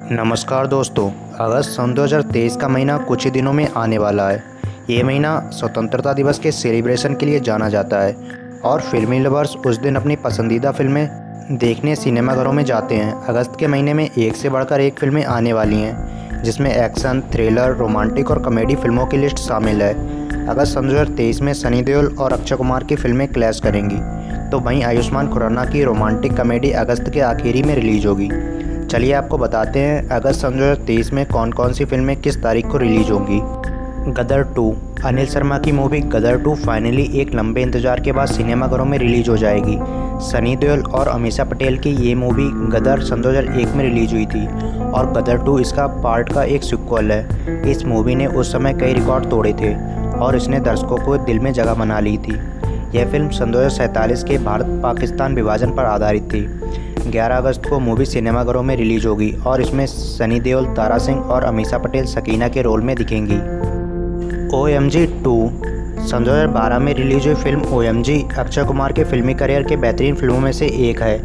नमस्कार दोस्तों, अगस्त सन 2023 का महीना कुछ ही दिनों में आने वाला है। ये महीना स्वतंत्रता दिवस के सेलिब्रेशन के लिए जाना जाता है और फिल्मी लवर्स उस दिन अपनी पसंदीदा फ़िल्में देखने सिनेमाघरों में जाते हैं। अगस्त के महीने में एक से बढ़कर एक फ़िल्में आने वाली हैं, जिसमें एक्शन थ्रिलर रोमांटिक और कॉमेडी फ़िल्मों की लिस्ट शामिल है। अगस्त सन दो हज़ार तेईस में सनी देओल और अक्षय कुमार की फ़िल्में क्लैश करेंगी तो वहीं आयुष्मान खुराना की रोमांटिक कॉमेडी अगस्त के आखिरी में रिलीज़ होगी। चलिए आपको बताते हैं अगस्त सन दो हज़ार तेईस में कौन कौन सी फ़िल्में किस तारीख को रिलीज़ होंगी। गदर टू, अनिल शर्मा की मूवी गदर टू फाइनली एक लंबे इंतज़ार के बाद सिनेमाघरों में रिलीज़ हो जाएगी। सनी देओल और अमीषा पटेल की ये मूवी गदर सन 2001 में रिलीज़ हुई थी और गदर टू इसका पार्ट का एक सिक्वल है। इस मूवी ने उस समय कई रिकॉर्ड तोड़े थे और इसने दर्शकों को दिल में जगह बना ली थी। यह फ़िल्म सन दो के भारत पाकिस्तान विभाजन पर आधारित थी। 11 अगस्त को मूवी सिनेमाघरों में रिलीज़ होगी और इसमें सनी देओल तारा सिंह और अमीषा पटेल, सकीना के रोल में दिखेंगी। ओ एम जी टू सन दो हज़ार बारह में रिलीज़ हुई film O M G Akshay Kumar के फिल्मी करियर के बेहतरीन फ़िल्मों में से एक है।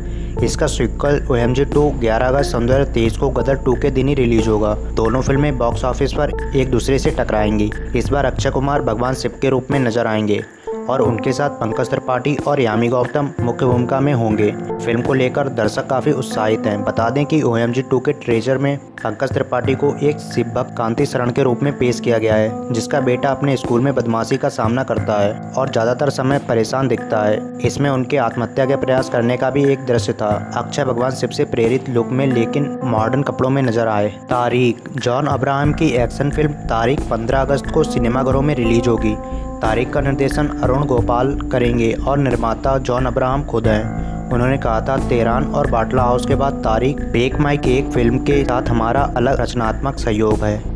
इसका sequel O M G two, ग्यारह अगस्त सन दो हज़ार तेईस को गदर टू के दिन ही रिलीज़ होगा। दोनों फ़िल्में बॉक्स ऑफ़िस पर एक दूसरे से टकराएँगी। इस बार अक्षय कुमार भगवान शिव के रूप में नज़र आएँगे। और उनके साथ पंकज त्रिपाठी और यामी गौतम मुख्य भूमिका में होंगे। फ़िल्म को लेकर दर्शक काफ़ी उत्साहित हैं। बता दें कि ओ एम जी टू के ट्रेजर में पंकज त्रिपाठी को एक शिव भक्त कांति शरण के रूप में पेश किया गया है, जिसका बेटा अपने स्कूल में बदमाशी का सामना करता है और ज़्यादातर समय परेशान दिखता है। इसमें उनके आत्महत्या के प्रयास करने का भी एक दृश्य था। अक्षय भगवान शिव से प्रेरित लुक में लेकिन मॉडर्न कपड़ों में नज़र आए। तारीख, जॉन अब्राहम की एक्शन फ़िल्म तारीख पंद्रह अगस्त को सिनेमाघरों में रिलीज़ होगी। तारीख का निर्देशन अरुण गोपाल करेंगे और निर्माता जॉन अब्राहम खुद हैं। उन्होंने कहा था, तेरान और बाटला हाउस के बाद तारीख, बेक माई केक फ़िल्म के साथ हमारा अलग रचनात्मक सहयोग है।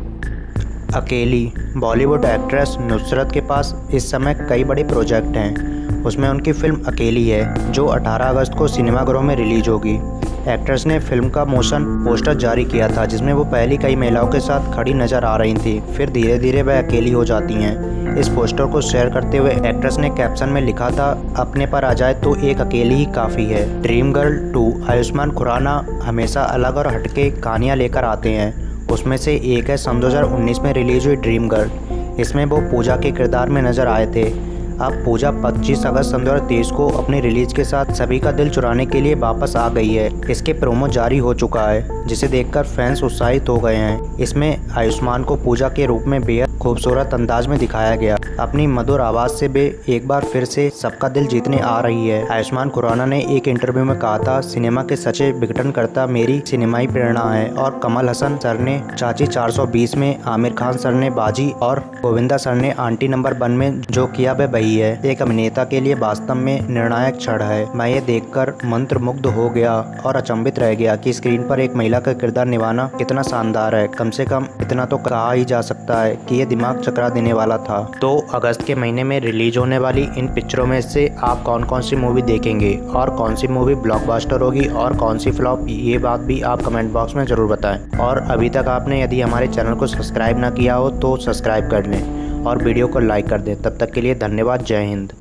अकेली बॉलीवुड एक्ट्रेस नुसरत के पास इस समय कई बड़े प्रोजेक्ट हैं। उसमें उनकी फ़िल्म अकेली है, जो 18 अगस्त को सिनेमाघरों में रिलीज़ होगी। एक्ट्रेस ने फ़िल्म का मोशन पोस्टर जारी किया था, जिसमें वो पहली कई महिलाओं के साथ खड़ी नज़र आ रही थी। फिर धीरे धीरे वह अकेली हो जाती हैं। इस पोस्टर को शेयर करते हुए एक्ट्रेस ने कैप्शन में लिखा था, अपने पर आ जाए तो एक अकेली ही काफ़ी है। Dream girl two Ayushmann Khurrana हमेशा अलग और हटके कहानियाँ लेकर आते हैं। उसमें से एक है सन 2019 में रिलीज़ हुई ड्रीम गर्ल। इसमें वो पूजा के किरदार में नज़र आए थे। अब पूजा 25 अगस्त सन दो को अपनी रिलीज़ के साथ सभी का दिल चुराने के लिए वापस आ गई है। इसके प्रोमो जारी हो चुका है, जिसे देखकर फैंस उत्साहित हो गए हैं। इसमें आयुष्मान को पूजा के रूप में बेहद खूबसूरत अंदाज में दिखाया गया। अपनी मधुर आवाज़ से वे एक बार फिर से सबका दिल जीतने आ रही है। आयुष्मान खुराना ने एक इंटरव्यू में कहा था, सिनेमा के सचे विघटन करता मेरी सिनेमाई प्रेरणा है। और कमल हसन सर ने, चाची 420 में आमिर खान सर ने बाजी और गोविंदा सर ने आंटी नंबर वन में जो किया, वह वही है। एक अभिनेता के लिए वास्तव में निर्णायक क्षण है। मैं ये देखकर मंत्र मुग्ध हो गया और अचंभित रह गया कि स्क्रीन पर एक महिला का किरदार निभाना कितना शानदार है। कम से कम इतना तो कहा ही जा सकता है कि ये दिमाग चकरा देने वाला था। तो अगस्त के महीने में रिलीज़ होने वाली इन पिक्चरों में से आप कौन कौन सी मूवी देखेंगे और कौन सी मूवी ब्लॉकबस्टर होगी और कौन सी फ्लॉप, ये बात भी आप कमेंट बॉक्स में ज़रूर बताएँ। और अभी तक आपने यदि हमारे चैनल को सब्सक्राइब ना किया हो तो सब्सक्राइब कर लें। और वीडियो को लाइक कर दें। तब तक के लिए धन्यवाद। जय हिंद।